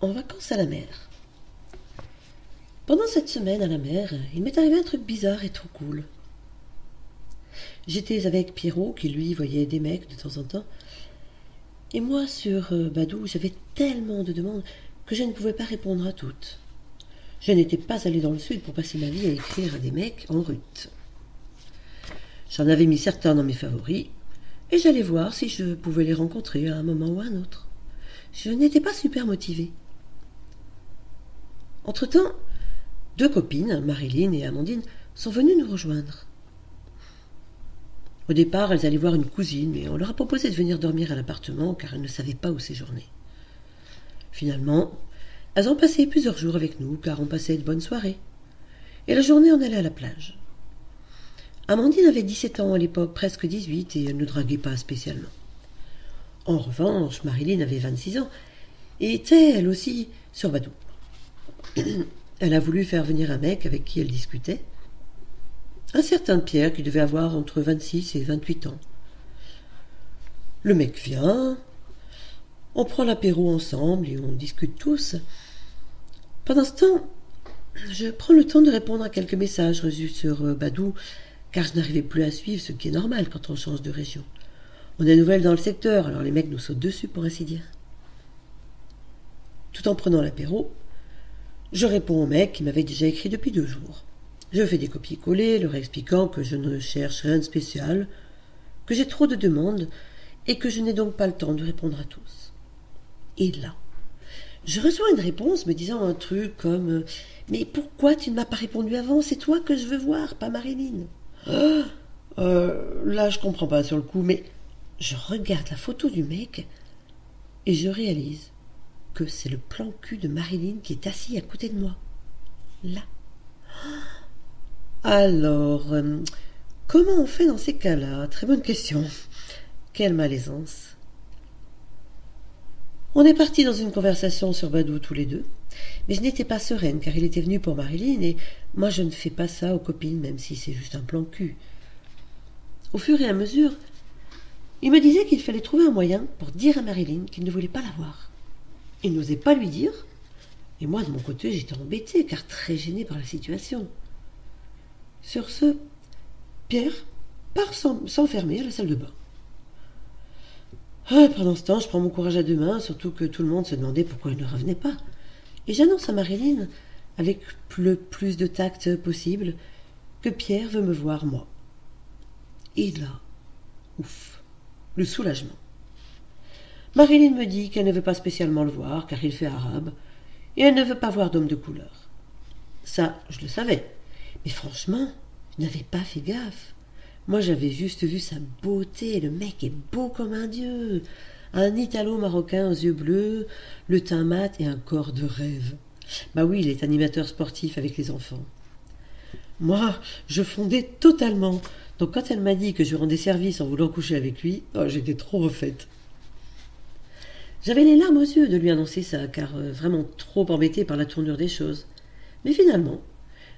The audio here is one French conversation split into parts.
en vacances à la mer. Pendant cette semaine à la mer, il m'est arrivé un truc bizarre et trop cool. J'étais avec Pierrot, qui lui voyait des mecs de temps en temps. Et moi, sur euh, Badou, j'avais tellement de demandes que je ne pouvais pas répondre à toutes. Je n'étais pas allé dans le sud pour passer ma vie à écrire à des mecs en rut. J'en avais mis certains dans mes favoris, et j'allais voir si je pouvais les rencontrer à un moment ou à un autre. Je n'étais pas super motivée. Entre-temps, deux copines, Marilyn et Amandine, sont venues nous rejoindre. Au départ, elles allaient voir une cousine, mais on leur a proposé de venir dormir à l'appartement car elles ne savaient pas où séjourner. Finalement, elles ont passé plusieurs jours avec nous car on passait de bonnes soirées. Et la journée, on allait à la plage. Amandine avait 17 ans à l'époque, presque 18, et elle ne draguait pas spécialement. En revanche, Marilyn avait 26 ans et était, elle aussi, sur Badou. Elle a voulu faire venir un mec avec qui elle discutait. Un certain Pierre qui devait avoir entre 26 et 28 ans. Le mec vient, on prend l'apéro ensemble et on discute tous. Pendant ce temps, je prends le temps de répondre à quelques messages reçus sur euh, Badou, car je n'arrivais plus à suivre, ce qui est normal quand on change de région. On a nouvelles dans le secteur, alors les mecs nous sautent dessus, pour ainsi dire. Tout en prenant l'apéro, je réponds au mec qui m'avait déjà écrit depuis deux jours. Je fais des copier-coller, leur expliquant que je ne cherche rien de spécial, que j'ai trop de demandes et que je n'ai donc pas le temps de répondre à tous. Et là, je reçois une réponse me disant un truc comme Mais pourquoi tu ne m'as pas répondu avant? C'est toi que je veux voir, pas Marilyn. Ah, euh, là, je comprends pas sur le coup, mais je regarde la photo du mec et je réalise c'est le plan cul de Marilyn qui est assis à côté de moi. Là. Alors, euh, comment on fait dans ces cas-là? Très bonne question. Quelle malaisance. On est parti dans une conversation sur Badou tous les deux, mais je n'étais pas sereine car il était venu pour Marilyn et moi je ne fais pas ça aux copines même si c'est juste un plan cul. Au fur et à mesure, il me disait qu'il fallait trouver un moyen pour dire à Marilyn qu'il ne voulait pas la voir. Il n'osait pas lui dire. Et moi, de mon côté, j'étais embêtée, car très gênée par la situation. Sur ce, Pierre part s'enfermer à la salle de bain. Ah, pendant ce temps, je prends mon courage à deux mains, surtout que tout le monde se demandait pourquoi il ne revenait pas. Et j'annonce à Marilyn, avec le plus de tact possible, que Pierre veut me voir moi. Et là, ouf, le soulagement. Marilyn me dit qu'elle ne veut pas spécialement le voir, car il fait arabe, et elle ne veut pas voir d'homme de couleur. Ça, je le savais. Mais franchement, je n'avais pas fait gaffe. Moi, j'avais juste vu sa beauté. Le mec est beau comme un dieu. Un italo-marocain aux yeux bleus, le teint mat et un corps de rêve. Bah oui, il est animateur sportif avec les enfants. Moi, je fondais totalement. Donc quand elle m'a dit que je rendais service en voulant coucher avec lui, oh, j'étais trop refaite. J'avais les larmes aux yeux de lui annoncer ça, car euh, vraiment trop embêtée par la tournure des choses. Mais finalement,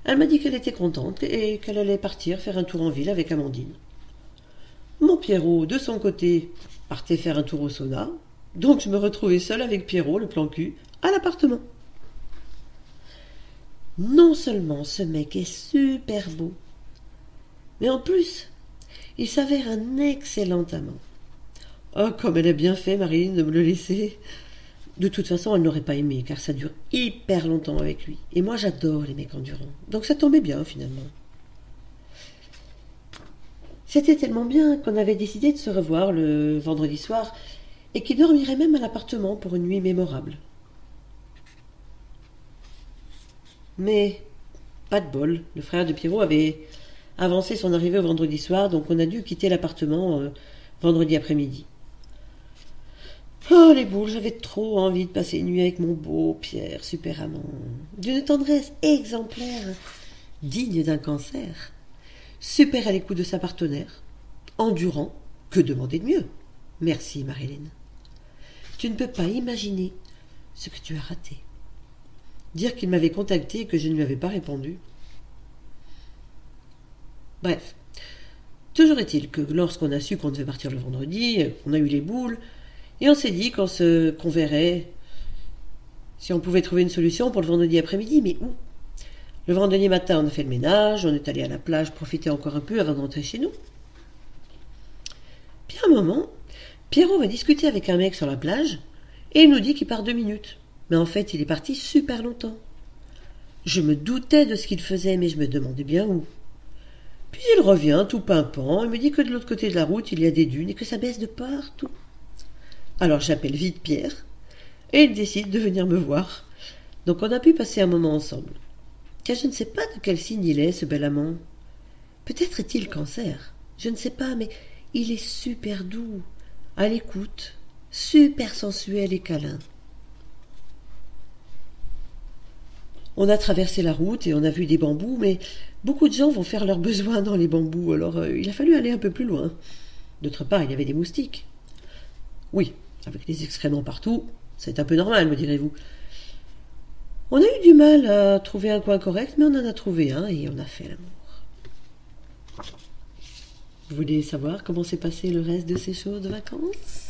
elle m'a dit qu'elle était contente et qu'elle allait partir faire un tour en ville avec Amandine. Mon Pierrot, de son côté, partait faire un tour au sauna, donc je me retrouvais seule avec Pierrot, le plan cul, à l'appartement. Non seulement ce mec est super beau, mais en plus, il s'avère un excellent amant. Oh, comme elle a bien fait, Marine, de me le laisser. De toute façon, elle n'aurait pas aimé, car ça dure hyper longtemps avec lui. Et moi, j'adore les mecs endurants. Donc ça tombait bien, finalement. C'était tellement bien qu'on avait décidé de se revoir le vendredi soir et qu'il dormirait même à l'appartement pour une nuit mémorable. Mais pas de bol, le frère de Pierrot avait avancé son arrivée au vendredi soir, donc on a dû quitter l'appartement euh, vendredi après-midi. Oh, les boules, j'avais trop envie de passer une nuit avec mon beau Pierre, super amant, d'une tendresse exemplaire, digne d'un cancer, super à l'écoute de sa partenaire, endurant, que demander de mieux? Merci, Marilyn. Tu ne peux pas imaginer ce que tu as raté. Dire qu'il m'avait contacté et que je ne lui avais pas répondu. Bref, toujours est-il que lorsqu'on a su qu'on devait partir le vendredi, qu'on a eu les boules, et on s'est dit qu'on se qu'on verrait Si on pouvait trouver une solution pour le vendredi après-midi, mais où? Le vendredi matin, on a fait le ménage, on est allé à la plage profiter encore un peu avant de rentrer chez nous. Puis un moment, Pierrot va discuter avec un mec sur la plage et il nous dit qu'il part deux minutes. Mais en fait, il est parti super longtemps. Je me doutais de ce qu'il faisait, mais je me demandais bien où. Puis il revient, tout pimpant, et me dit que de l'autre côté de la route, il y a des dunes et que ça baisse de partout. Alors j'appelle vite Pierre, et il décide de venir me voir. Donc on a pu passer un moment ensemble. Car je ne sais pas de quel signe il est, ce bel amant. Peut-être est-il cancer. Je ne sais pas, mais il est super doux, à l'écoute, super sensuel et câlin. On a traversé la route et on a vu des bambous, mais beaucoup de gens vont faire leurs besoins dans les bambous, alors euh, il a fallu aller un peu plus loin. D'autre part, il y avait des moustiques. Oui, avec les excréments partout, c'est un peu normal, me direz-vous. On a eu du mal à trouver un coin correct, mais on en a trouvé un et on a fait l'amour. Vous voulez savoir comment s'est passé le reste de ces jours de vacances?